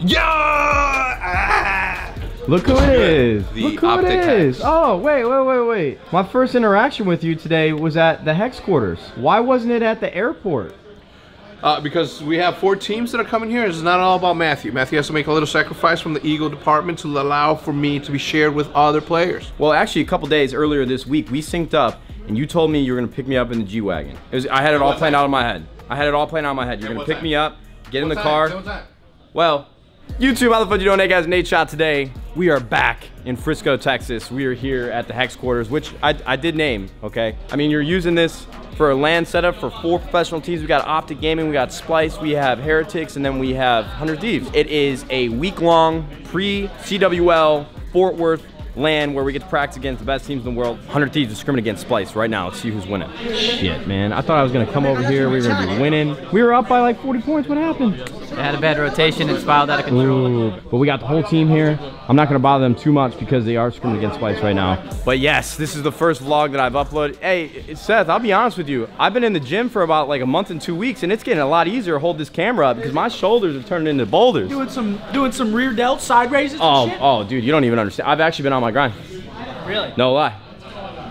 Yeah! Look who it is. The Look who it Optic is. Hecz. Oh, wait, wait, wait, wait. My first interaction with you today was at the Hex quarters. Why wasn't it at the airport? Uh, because we have four teams that are coming here. It's not all about Matthew. Matthew has to make a little sacrifice from the Eagle department to allow for me to be shared with other players. Well, actually, a couple days earlier this week, we synced up, and you told me you were gonna pick me up in the G wagon. I had it all planned time? out in my head. I had it all planned out in my head. You're gonna pick time? me up, get in the What car. What time? Well, YouTube, how the fuck you doing? Hey guys, Nadeshot today. We are back in Frisco, Texas. We are here at the Hex quarters, which I, I did name, okay? I mean, you're using this for a land setup for four professional teams. We got Optic Gaming, we got Splyce, we have Heretics, and then we have 100 Thieves. It is a week-long pre-CWL Fort Worth land where we get to practice against the best teams in the world. 100 Thieves is against Splyce right now. Let's see who's winning. Shit, man. I thought I was gonna come over here. We were gonna be winning. We were up by like 40 points. What happened? They had a bad rotation and spiraled out of control. Ooh, but we got the whole team here. I'm not gonna bother them too much because they are scrimming against Splyce right now. But yes, this is the first vlog that I've uploaded. Hey, Seth, I'll be honest with you. I've been in the gym for about like a month and two weeks, and it's getting a lot easier to hold this camera up because my shoulders are turning into boulders. Doing some doing some rear delt side raises. Oh, shit? oh, dude, you don't even understand. I've actually been on my grind. Really? No lie.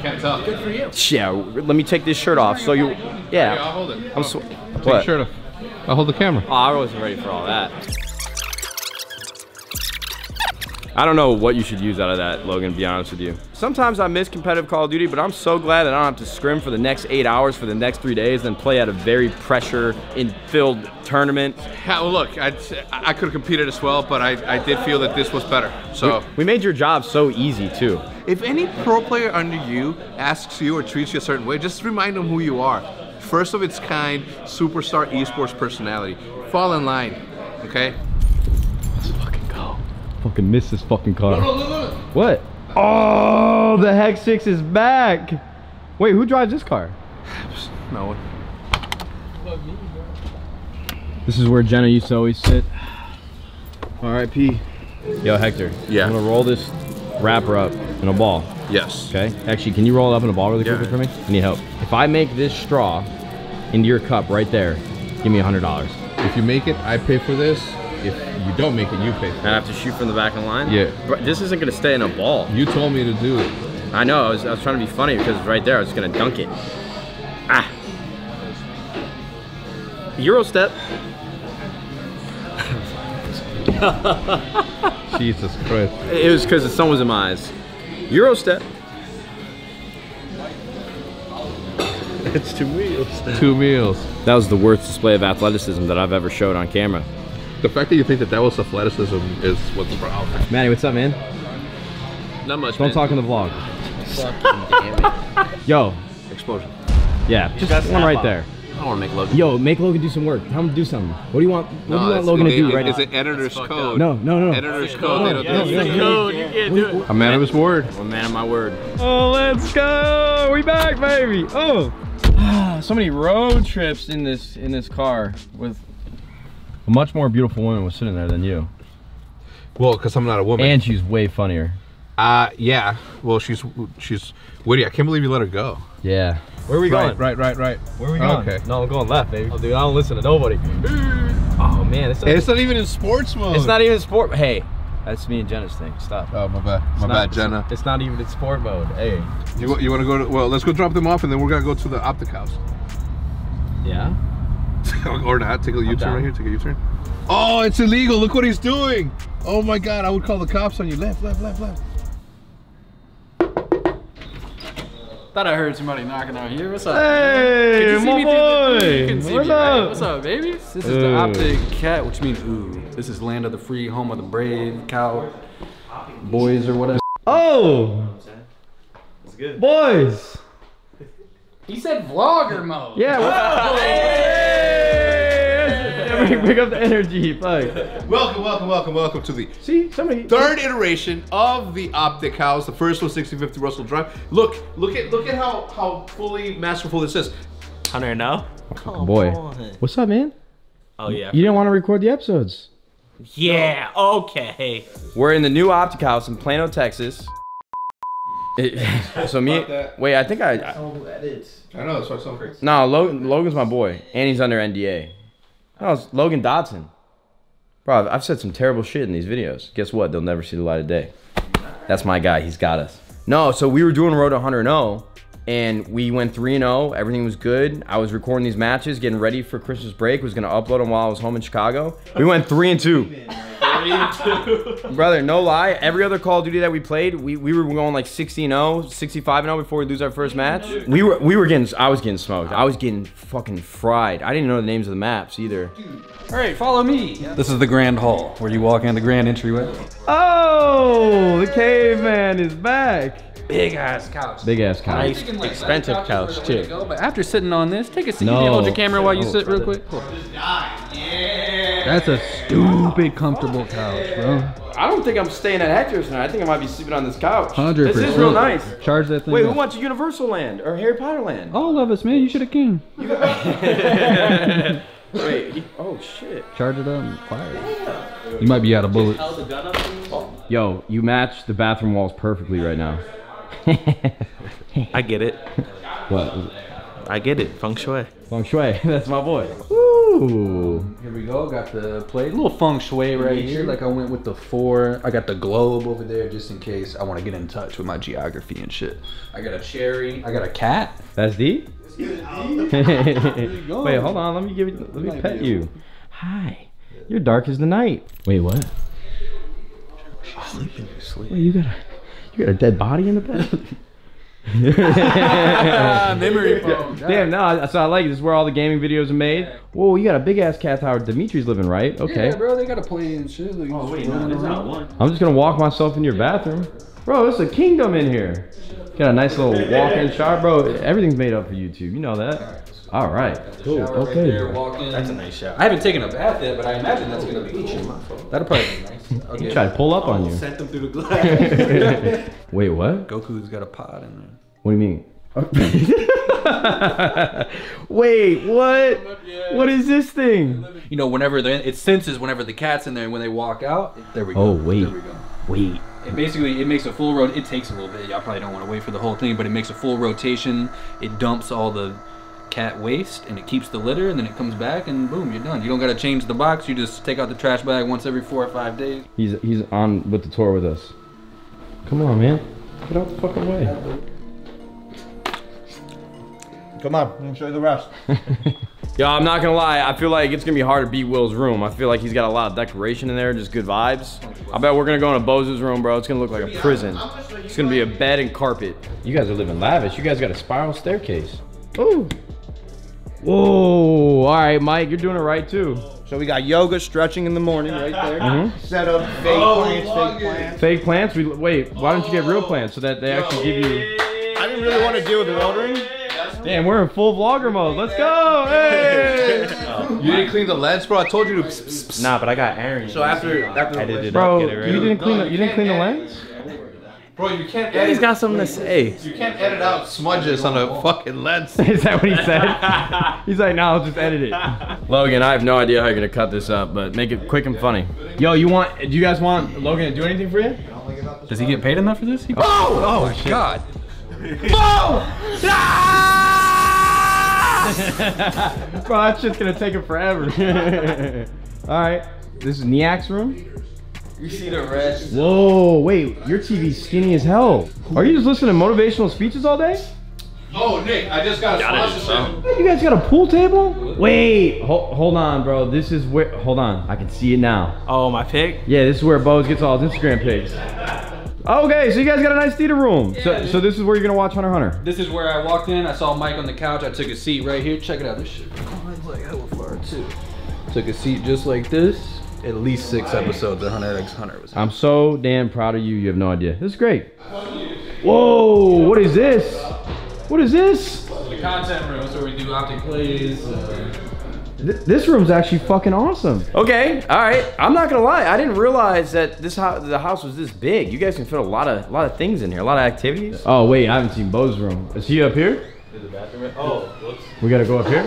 Can't tell. Good for you. Yeah, let me take this shirt off so you. Yeah. I'll hold it. I'm so. Take What? your shirt off. I'll hold the camera. Oh, I wasn't ready for all that. I don't know what you should use out of that, Logan, to be honest with you. Sometimes I miss competitive Call of Duty, but I'm so glad that I don't have to scrim for the next eight hours for the next three days, then play at a very pressure-filled tournament. Yeah, well, look, I, I could have competed as well, but I, I did feel that this was better. So, We made your job so easy, too. if any pro player under you asks you or treats you a certain way, just remind them who you are. First of its kind, superstar esports personality. Fall in line, okay? Let's fucking go. Fucking miss this fucking car. What? Oh, the Hex 6 is back. Wait, who drives this car? No one. This is where Jenna used to always sit. R.I.P. Yo, Hector. Yeah. I'm gonna roll this wrapper up in a ball. Yes. Okay. Actually, can you roll it up in a ball really Yeah. quickly for me? I need help. If I make this straw into your cup right there, give me a hundred dollars. If you make it, I pay for this. If you don't make it, you pay for I have to shoot from the back of the line. Yeah. But this isn't gonna stay in a ball. You told me to do it. I know. I was, I was trying to be funny because right there, I was gonna dunk it. Ah. Euro step. Jesus Christ. It was because the sun was in my eyes. Euro step. It's two wheels. Two meals. That was the worst display of athleticism that I've ever showed on camera. The fact that you think that that was athleticism is what's the problem. Manny, what's up, man? Not much. Don't talk in the vlog. Yo, Explosion. yeah, just gotta one right on. there. I don't want to make Logan. Yo, make Logan do some work. Tell him to do something. What do you want? What do you want Logan to do right It's now? an editor's code. No, no, no. Editor's code. They don't no, do no, that. no. you can't do it. A man of his word. I'm a man of my word. Oh, let's go! We back, baby. Oh, so many road trips in this in this car with a much more beautiful woman was sitting there than you, Well, because I'm not a woman. and she's way funnier. uh, yeah. Well, she's she's witty. I can't believe you let her go. Yeah. Where are we Right, right, right, right. Where are we going? Okay. No, I'm going left, baby. Oh, dude, I don't listen to nobody. Oh man, it's, And it's not even in sports mode. it's not even sport. Hey, that's me and Jenna's thing. Stop. Oh my bad. My It's not- bad, Jenna. It's not even in sport mode. Hey. You, you want to go to? Well, let's go drop them off, and then we're gonna go to the optic house. Yeah. or not. Take a U-turn right here. Take a U-turn. Oh, it's illegal. Look what he's doing. Oh my God! I would call the cops on you. Left, left, left, left. Thought I heard somebody knocking out here. What's up? Hey, Can you see my me through the- boy. you can see What's me, right? up? What's up, baby? This is Ooh. the Optic Cat, which means ooh. This is land of the free, home of the brave, cow boys or whatever. Oh. Boys. He said vlogger mode. Yeah. Hey! Pick up the energy. Fuck. Welcome, welcome, welcome, welcome to the See, somebody. third iteration of the optic house. The first was 6050 Russell Drive. Look, look at look at how how fully masterful this is. Hunter now? Oh, boy. What's up, man? Oh yeah. You didn't want to record the episodes. Yeah, okay. We're in the new Optic House in Plano, Texas. It- so me, wait, I think I, oh, I I know that's why I'm crazy. no, Logan, Logan's my boy, and he's under NDA. No, it's Logan Dodson. Bro, I've- said some terrible shit in these videos. Guess what? They'll never see the light of day. That's my guy. He's got us. No, so we were doing Road to 100 0, and we went 3 0. Everything was good. I was recording these matches, getting ready for Christmas break. Was gonna upload them while I was home in Chicago. We went 3 and 2. Brother, no lie. Every other Call of Duty that we played, we, we were going like 60 0, 65 0 before we lose our first match. We were we were getting I was getting smoked. I was getting fucking fried. I didn't know the names of the maps either. All right, follow me. This is the Grand Hall, where you walk in the grand entryway. Oh, the caveman is back. Big ass couch. Big ass couch. Nice, expensive couch too. But after sitting on this, take a seat. No. You can hold your camera while you Oh, sit real quick. That's a stupid comfortable couch, bro. I don't think I'm staying at Hector's tonight. I think I might be sleeping on this couch. 100%. This is real nice. Charge that thing. Wait, who up. wants Universal Land or Harry Potter Land? All of us, man. You should have came. Wait, he- oh shit. Charge it up and fire. it. You might be out of bullets. Yo, you match the bathroom walls perfectly right now. I get it. What? I get it. Feng shui. Feng Shui. That's my boy. Woo. Here we go. Got the plate. little feng shui right mm-hmm. here. Like I went with the four. I got the globe over there just in case I want to get in touch with my geography and shit. I got a cherry. I got a cat. That's D? Wait, hold on. Let me give you. Let me pet you. Hi. You're dark as the night. Wait, what? Sleeping, sleep. Wait, you got a you got a dead body in the bed? memory foam. Damn, no. I- So I like it. This is where all the gaming videos are made. Whoa, you got a big ass cat tower. Dimitri's living right. Okay. Yeah, bro. They got a play and shit. Like, oh wait, one. I'm just gonna walk myself in your bathroom. Bro, it's a kingdom in here. Got a nice little walk-in shower, bro. Everything's made up for YouTube. You know that. All right. Cool. Okay. That's a nice shot. I haven't taken a bath yet, but I imagine that's gonna be cool. That'll probably be nice. Okay. Try to pull up on you. Sent them through the glass. Wait, what? Goku's got a pod in there. What do you mean? Wait, what? What is this thing? You know, whenever the it senses whenever the cat's in there, and when they walk out, there we go. Oh, wait. There we go. Wait. It basically it makes a full road. It takes a little bit. Y'all probably don't want to wait for the whole thing, but it makes a full rotation. It dumps all the cat waste and it keeps the litter, and then it comes back, and boom, you're done. You don't gotta change the box. You just take out the trash bag once every four or five days. He's he's on with the tour with us. Come on, man. Get out the fucking way. Come on, let me show you the rest. Yo, I'm not gonna lie. I feel like it's gonna be hard to beat Will's room. I feel like he's got a lot of decoration in there, just good vibes. I bet we're gonna go into Boze's room, bro. It's gonna look like a prison. It's gonna be a bed and carpet. You guys are living lavish. You guys got a spiral staircase. Ooh. Whoa. All right, Mike, you're doing it right too. So we got yoga, stretching in the morning right there. Mm-hmm. Set up fake oh, plants, fake plants. Fake plants. We wait. Why don't you get real plants so that they actually give you? I didn't really want to deal with the watering. Damn, we're in full vlogger mode. Let's go. Hey. You didn't clean the lens, bro. I told you to. pss, pss, pss. Nah, but I got Aaron. So after after the edited Bro, up, get it ready. you didn't clean the, you didn't clean the lens? Bro, you can't. He's Edit, got something to say. you can't edit out smudges on a fucking lens. Is that what he said? He's like, no, I'll just edit it. Logan, I have no idea how you're gonna cut this up, but make it quick and funny. Yo, you want? Do you guys want Logan to do anything for you? Does he get paid enough for this? He- Oh, oh, oh, oh God. Bro, that shit's gonna take him forever. All right, this is Niak's room. You see the rest? Whoa, wait, your TV's skinny as hell. Are you just listening to motivational speeches all day? Oh, Nick, I just got a sponsorship. Oh. You guys got a pool table? Wait, hold, hold on, bro. This is where. Hold on, I can see it now. Oh, my pick? Yeah, this is where Boze gets all his Instagram pics. Okay, so you guys got a nice theater room. So, so this is where you're gonna watch Hunter Hunter. This is where I walked in. I saw Mike on the couch. I took a seat right here. Check it out. This shit. Oh, it's like hella far too. Took a seat just like this. At least six episodes of Hunter x Hunter was. I'm so damn proud of you. You have no idea. This is great. Whoa, what is this? What is this? The content room. That's where we do optic plays. Uh, Th- this room's actually fucking awesome. Okay, all right. I'm not gonna lie. I didn't realize that this house, the house was this big. You guys can fit a lot of, lot of things in here, a lot of activities. Oh wait, I haven't seen Bo's room. Is he up here? Oh, whoops. We gotta go up here.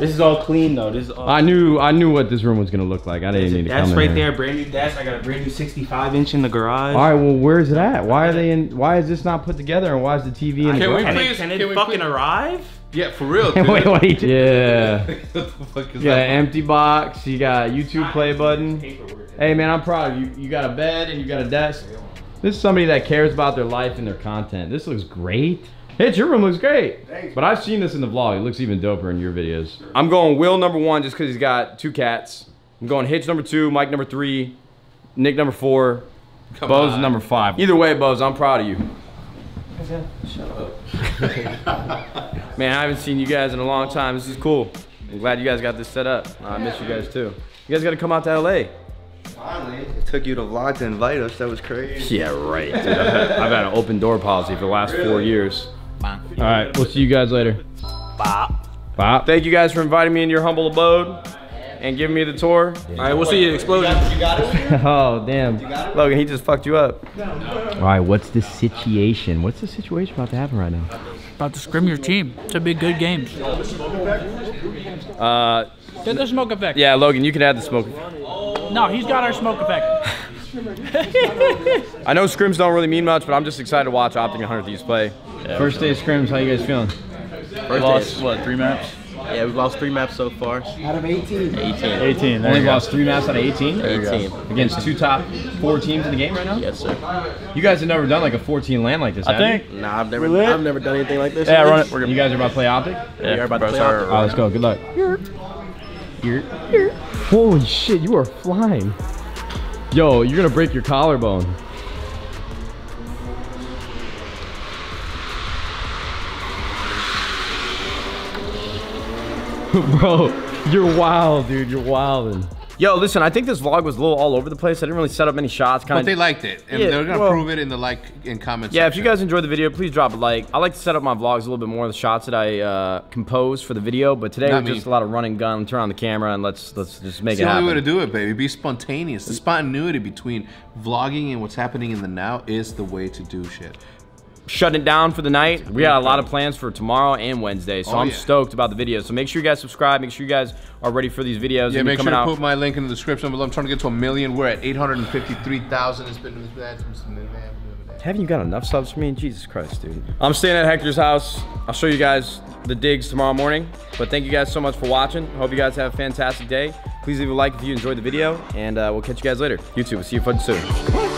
This is all clean though. This is all. I knew, I knew what this room was gonna look like. I didn't need to That's come in right there, brand new desk. I got a brand new 65 inch in the garage. All right, well, where is it at? Why are they in? Why is this not put together? And why is the TV in the Can we garage? Can please- it, can can it fucking please- arrive? Yeah, for real. Dude. Wait, what are you doing? Yeah. what the fuck is You got that? an empty box. You got a YouTube play button. Hey man, I'm proud of you. You got a bed and you got a desk. This is somebody that cares about their life and their content. This looks great. Hitch, your room looks great. Thanks. But I've seen this in the vlog. It looks even doper in your videos. I'm going Will number one just because he's got two cats. I'm going Hitch number two, Mike number three, Nick number four, Come Bo's on. number five. Either way, Bo's, I'm proud of you. Shut up. Man, I haven't seen you guys in a long time. This is cool. I'm glad you guys got this set up. I miss you guys too. You guys got to come out to LA. Finally, it took you to vlog to invite us. That was crazy. Yeah, right. Dude, I've, had, I've had an open door policy for the last four years. All right, we'll see you guys later. Bop. Bop. Thank you guys for inviting me in your humble abode and giving me the tour. All right, we'll see you at Explosion. oh, damn. Logan, he just fucked you up. All right, what's the situation? What's the situation about to happen right now? About to scrim your team. Should be good games. Uh, Get the smoke effect. yeah, Logan, you can add the smoke. No, he's got our smoke effect. I know scrims don't really mean much, but I'm just excited to watch Optic and 100 Thieves play. First day of scrims, how you guys feeling? We lost what three maps? Yeah, we've lost three maps so far. Out of 18. 18. 18. There Only lost three maps out of 18 18. against two top four teams in the game right now. Yes, sir. You guys have never done like a 14 land like this, I have you? think. Nah, I've never, lit? I've never done anything like this. Yeah, run it. We're You guys are about to play Optic? We are about to play. Optic. All right, let's go. Good luck. Here. Here. Here. Holy shit, you are flying. Yo, you're gonna break your collarbone. Bro, you're wild, dude. You're wildin'. Yo, listen, I think this vlog was a little all over the place. I didn't really set up many shots. Kind But they liked it, and Yeah, they're gonna well- prove it in the like and comments. Yeah, if you guys enjoyed the video, please drop a like. I like to set up my vlogs a little bit more the shots that I uh, compose for the video, but today Not was me. just a lot of running gun, turn on the camera, and let's let's just make It's it the only happen. way to do it, baby. Be spontaneous. The spontaneity between vlogging and what's happening in the now is the way to do shit. Shutting it down for the night. We got a lot of plans for tomorrow and Wednesday, so Oh, I'm yeah. stoked about the video. So make sure you guys subscribe. Make sure you guys are ready for these videos. Yeah, They'll make sure coming to out. put my link in the description below. I'm trying to get to a million. We're at 853,000. It's been. Haven't you got enough subs for me? Jesus Christ, dude. I'm staying at Hector's house. I'll show you guys the digs tomorrow morning. But thank you guys so much for watching. Hope you guys have a fantastic day. Please leave a like if you enjoyed the video, and uh, we'll catch you guys later. YouTube, we'll see you fun soon.